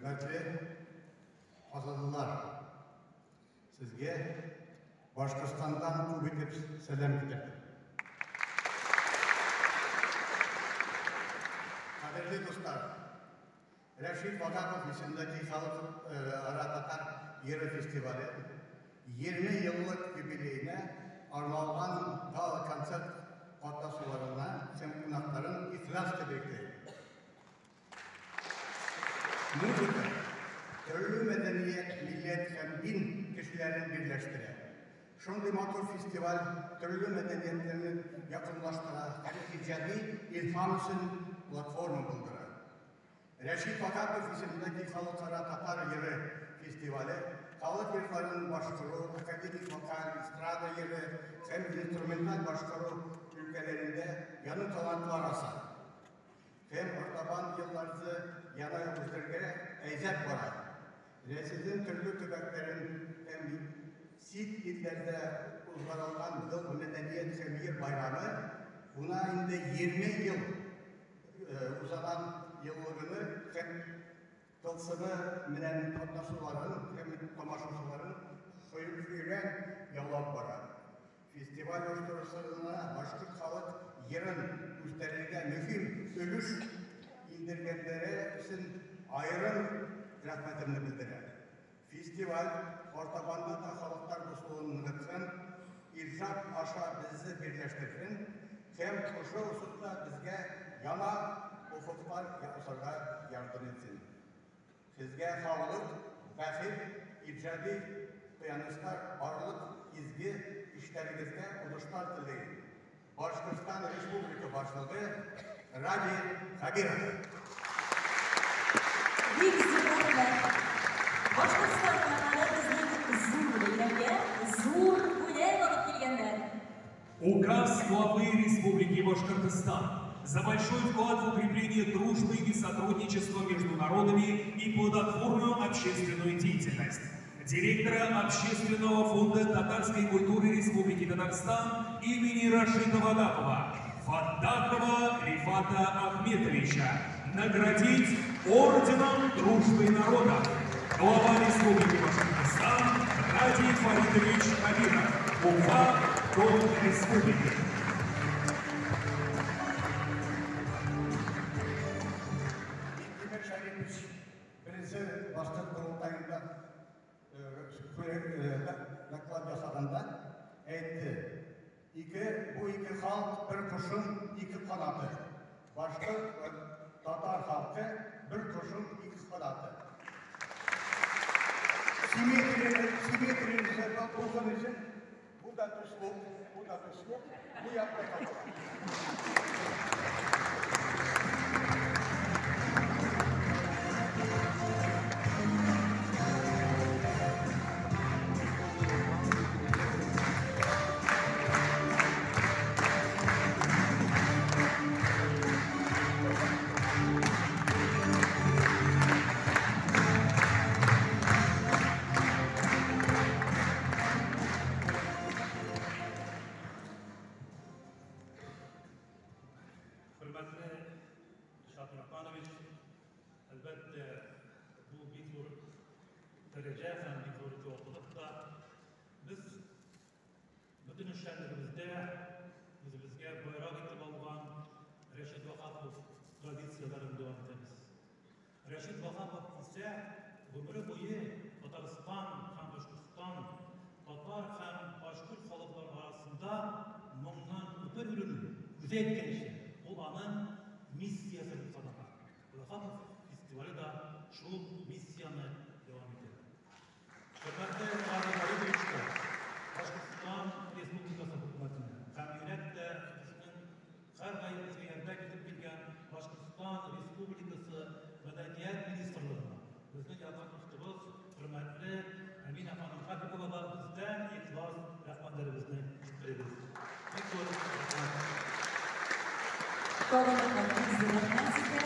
Hürmetli Hazırlılar, sizge Башқұртстандан көп етіп сәлем білдірдім. Достар, Рәшид Вагапов есімдегі халық Арататар Ері фестивалі 20 жылдық юбилейіне арналған гала концерт қатысушыларына, сен. Mutlaka türlü medeniyet, millet hem din kişilerin birleştiren. Şundi Motor Festival türlü medeniyetlerin yakınlaştıran hem icadi ilham için platformu bulduran. Reşit Vakakov isimdeki Halkara Tatar Yeri Festivali, Halk Yıllarının Başkuru, Akademik Vokal, Estrada Yeri hem instrumental başkuru ülkelerinde yanı talantlar asar. Hem ortaban yıllarca yana gösterge ezzet var. Ve sizin türlü tübeklerin hem sit illerde uzmanlanan yıl medeniyet semir bayramı buna indi 20 yıl e, uzanan yıllığını hem tılsımı minen katnasıların hem tomaşaçıların soyup üren yollar var. Festival uyuşturucularına başka kalıp yarın üstelikle ölüş indirgenlere için ayrım rahmetini bildirer. Festival ortabanda da halklar dostluğunu lütfen irşat aşağı bizi birleştirsin. Hem koşu hususunda bizge yana ufuklar yapısına yardım etsin. Sizge sağlık, fəxir, icadi dayanışlar, varlık, izgi işlerinizde oluşlar dileyin. Başkırstan Respublika Başlığı Radi Kabirov. Негізі Башқұртстанға біздің зур елге зур гулей болып келгендер. Указ главы Республики Башкортостан за большой вклад в укрепление дружбы и сотрудничества между народами и плодотворную общественную деятельность. Директора Общественного фонда татарской культуры Республики Татарстан имени Рашида Вагапова Фаттахова Рифата Ахметовича. Наградить Орденом Дружбы Народа. Глава Республики Башкортостан Ради Фаридович Хабиров, Уфа, Дом Республики. Президент жалғыз бір құшын екі қанаты башқұр татар халқы бір құшын екі қанаты симметрияны болған үшін бұл да бұл Hürmetli Şahin Rahmanoviç, elbette bu bir tür derece hem bir tür yolculukta biz bütün işlerimizde biz bizge bayrak etip algan Reşit Vakafov tradisiyalarını devam ederiz. Reşit Vakafov ise ömrü boyu Tataristan hem Başkistan, Tatar hem Başkurt halklar arasında mumdan öte ürünü güzel etken Bu rağmen misyasını sadaka. Vefat festivali de şu misyanı devam ediyor. Şöperte çağrıları görüştü. Başkistan Respublikası hükümetine. Kamyonet de düşünün her gayrı seyirde gidip bilgen Başkistan Respublikası Medeniyet Ministerliğine. Bizden yardım tuttuğumuz hürmetli Emine Hanım Hakkı Kulaba bizden itibar rahmanlarımızını. Қолымызға біздің Мәсіке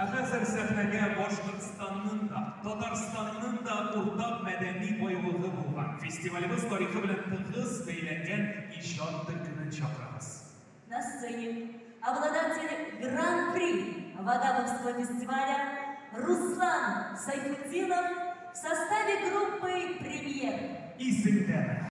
Әхәзер сәхнәгә Башкортстанның да, Татарстанның да уртак мәдәни байлыгы булган фестивалебез тарихы белән тыгыз бәйләнгән иҗат төркемен чакырабыз. На сцене обладатель Гран-при Вагабовского фестиваля Руслан Сайфутдинов в составе группы «Премьер». İsimdeme.